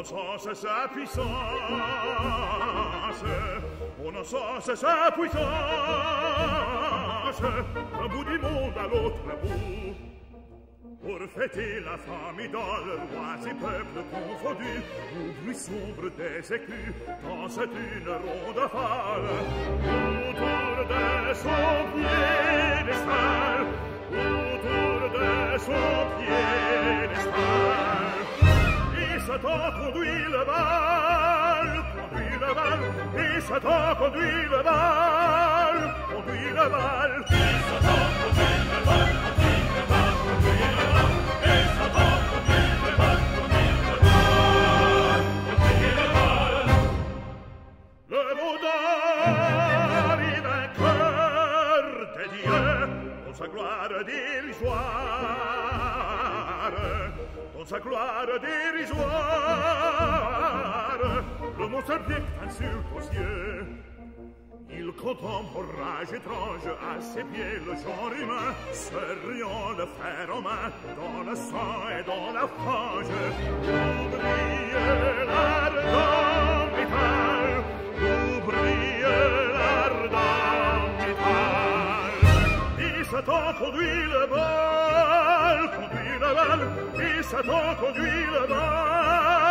non so se sapisse, o non so se sapisse, bout du monde à l'autre bout. Pour fêter la femme idole, quasi peuples confondus au bruit sombre des écus, dans cette une ronde folle, autour de son pied d'estal, autour de son pied d'estal toi conduit le bal, conduit le bal, et Satan conduit le bal, conduit le bal. Et Satan conduit le bal, conduit le bal, conduit le bal, et Satan conduit le bal, conduit le bal, conduit le bal. Le mot vainqueur des dieux, pour sa gloire d'illusoire, consacroire dérisoire le mot s'abject sur aux yeux il contemple rage étrange à ses pieds le genre humain seriant le fer en main dans le sang et dans la fange. Où brille l'ardent métal où brille l'ardent métal. Il s'attend conduit le bord et Satan conduit le mal.